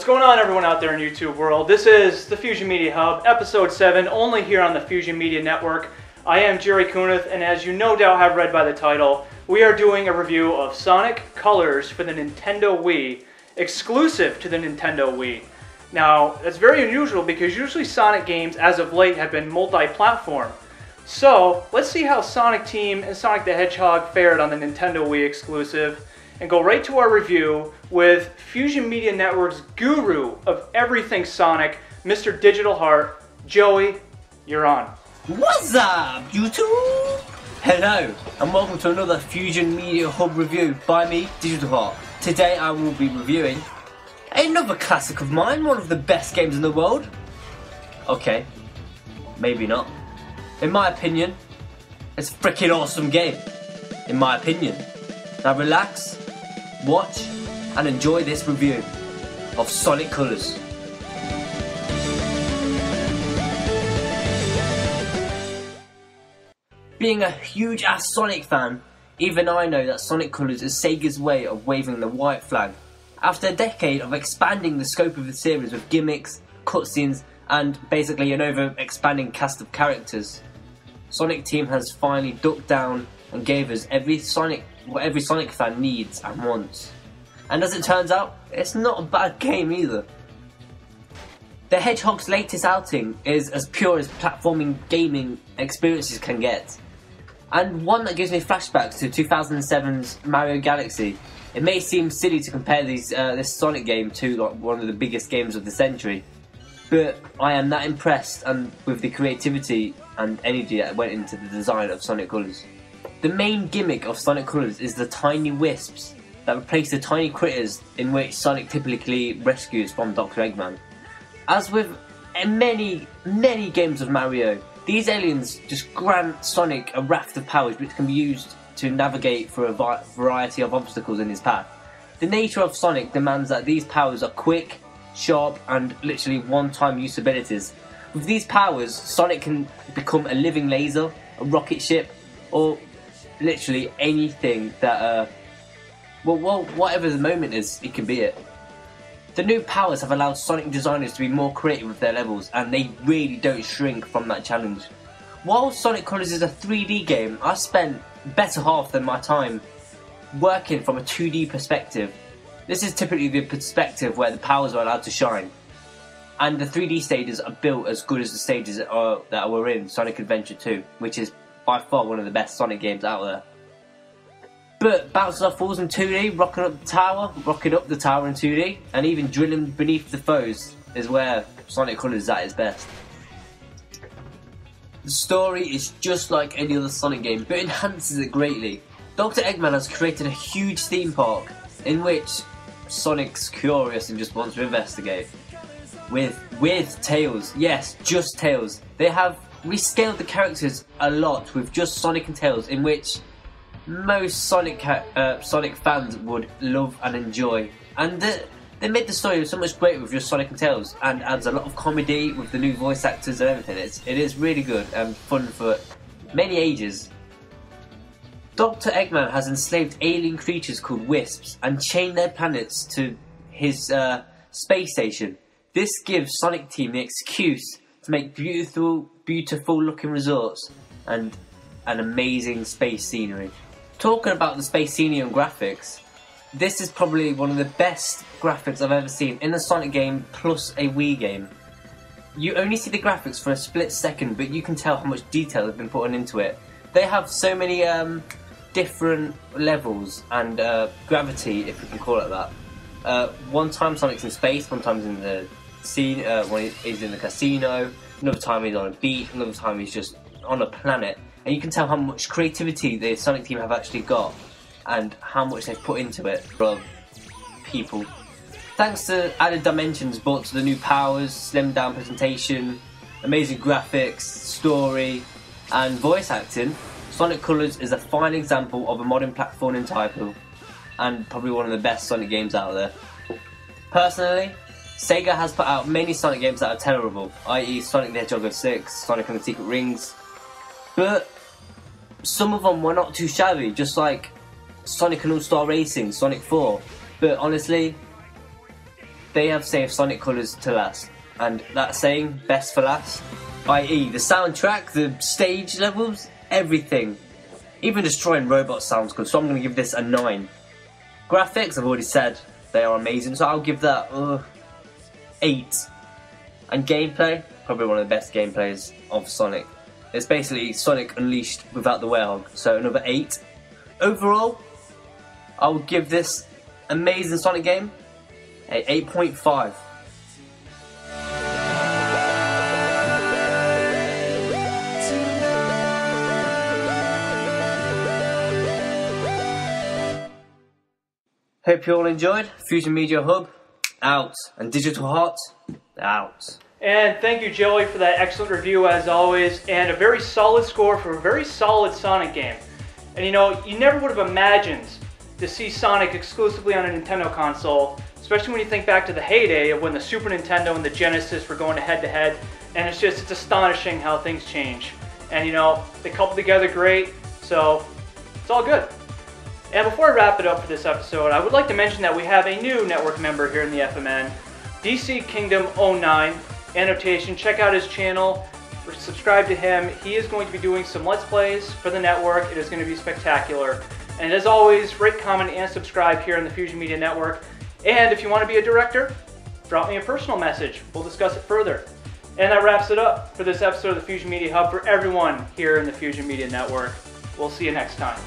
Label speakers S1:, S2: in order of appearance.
S1: What's going on, everyone out there in YouTube world? This is the Fusion Media Hub, episode 7, only here on the Fusion Media Network. I am Jerry Kunath, and as you no doubt have read by the title, we are doing a review of Sonic Colors for the Nintendo Wii, exclusive to the Nintendo Wii. Now, that's very unusual because usually Sonic games, as of late, have been multi-platform. So, let's see how Sonic Team and Sonic the Hedgehog fared on the Nintendo Wii exclusive, and go right to our review with Fusion Media Network's guru of everything Sonic, Mr. Digital Heart, Joey, you're on.
S2: What's up, YouTube? Hello, and welcome to another Fusion Media Hub review by me, Digital Heart. Today I will be reviewing another classic of mine, one of the best games in the world. Okay, maybe not. In my opinion, it's a freaking awesome game. In my opinion. Now relax, watch, and enjoy this review of Sonic Colors. Being a huge ass Sonic fan, even I know that Sonic Colors is Sega's way of waving the white flag. After a decade of expanding the scope of the series with gimmicks, cutscenes, and basically an over expanding cast of characters, Sonic Team has finally ducked down and gave us every Sonic what every Sonic fan needs and wants. And as it turns out, it's not a bad game either. The Hedgehog's latest outing is as pure as platforming gaming experiences can get, and one that gives me flashbacks to 2007's Mario Galaxy. It may seem silly to compare these uh, this Sonic game to like one of the biggest games of the century, but I am that impressed and with the creativity and energy that went into the design of Sonic Colors. The main gimmick of Sonic Colors is the tiny wisps that replace the tiny critters in which Sonic typically rescues from Dr. Eggman. As with many, many games of Mario, these aliens just grant Sonic a raft of powers which can be used to navigate through a variety of obstacles in his path. The nature of Sonic demands that these powers are quick, sharp, and literally one-time use abilities. With these powers, Sonic can become a living laser, a rocket ship, or literally anything that, uh, well, well, whatever the moment is, it can be it. The new powers have allowed Sonic designers to be more creative with their levels, and they really don't shrink from that challenge. While Sonic Colors is a 3D game, I spent better half than my time working from a 2D perspective. This is typically the perspective where the powers are allowed to shine. And the 3D stages are built as good as the stages that, are, that were in Sonic Adventure 2, which is by far one of the best Sonic games out there. But bouncing off walls in 2D, rocking up the tower, rocking up the tower in 2D, and even drilling beneath the foes is where Sonic Colors is at its best. The story is just like any other Sonic game, but enhances it greatly. Dr. Eggman has created a huge theme park in which Sonic's curious and just wants to investigate. With with Tails, yes, just Tails. They have rescaled the characters a lot with just Sonic and Tails, in which most Sonic uh, Sonic fans would love and enjoy. And the, they made the story so much greater with just Sonic and Tails, and adds a lot of comedy with the new voice actors and everything. It's it is really good and fun for many ages. Dr. Eggman has enslaved alien creatures called Wisps and chained their planets to his uh, space station. This gives Sonic Team the excuse to make beautiful, beautiful looking resorts and an amazing space scenery. Talking about the space scenery and graphics, this is probably one of the best graphics I've ever seen in a Sonic game plus a Wii game. You only see the graphics for a split second, but you can tell how much detail has been put into it. They have so many um, different levels and uh, gravity, if we can call it that. Uh, one time Sonic's in space, one time's in the scene, uh, when he's in the casino, another time he's on a beach, another time he's just on a planet. And you can tell how much creativity the Sonic team have actually got and how much they've put into it from people. Thanks to added dimensions brought to the new powers, slimmed down presentation, amazing graphics, story, and voice acting, Sonic Colors is a fine example of a modern platforming title, and probably one of the best Sonic games out there. Personally, Sega has put out many Sonic games that are terrible, i.e. Sonic the Hedgehog 6, Sonic and the Secret Rings, but some of them were not too shabby, just like Sonic and All-Star Racing, Sonic 4. But honestly, they have saved Sonic Colors to last. And that saying, best for last, i.e., the soundtrack, the stage levels, everything. Even destroying robots sounds good, so I'm going to give this a 9. Graphics, I've already said, they are amazing, so I'll give that uh, 8. And gameplay, probably one of the best gameplays of Sonic. It's basically Sonic Unleashed without the Werehog, so another 8. Overall, I would give this amazing Sonic game a 8.5. Hope you all enjoyed. Fusion Media Hub, out. And Digital Heart, out.
S1: And thank you, Joey, for that excellent review as always, and a very solid score for a very solid Sonic game. And you know, you never would have imagined to see Sonic exclusively on a Nintendo console, especially when you think back to the heyday of when the Super Nintendo and the Genesis were going head to head. And it's just, it's astonishing how things change. And you know, they couple together great, so it's all good. And before I wrap it up for this episode, I would like to mention that we have a new network member here in the FMN, DC Kingdom 09. Annotation, check out his channel, subscribe to him. He is going to be doing some Let's Plays for the network. It is going to be spectacular. And as always, rate, comment, and subscribe here on the Fusion Media Network. And if you want to be a director, drop me a personal message. We'll discuss it further. And that wraps it up for this episode of the Fusion Media Hub for everyone here in the Fusion Media Network. We'll see you next time.